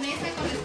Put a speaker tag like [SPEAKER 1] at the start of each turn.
[SPEAKER 1] mesa con